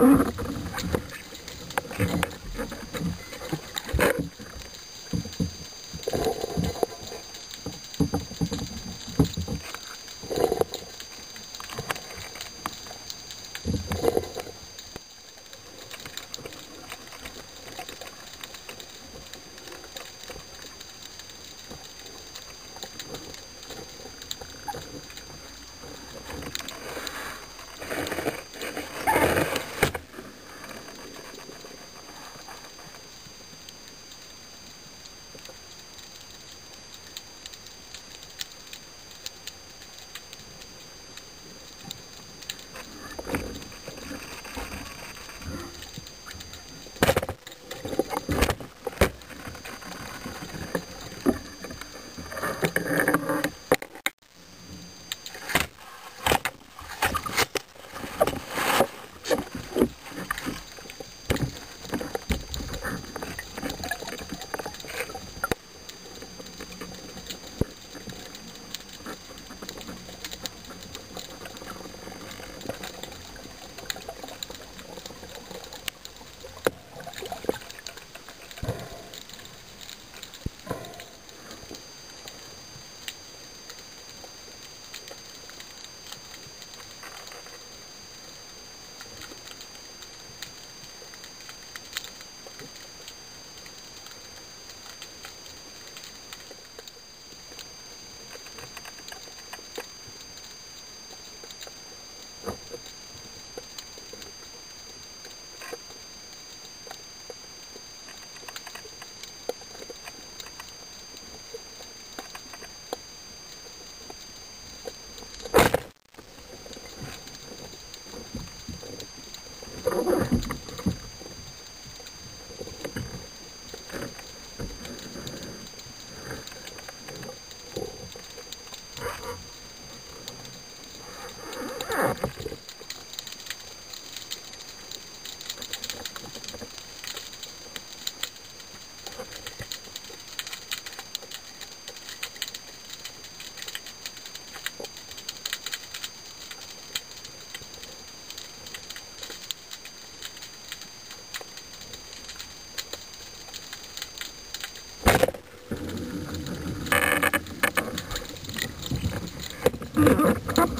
Mm-hmm. Mm-hmm.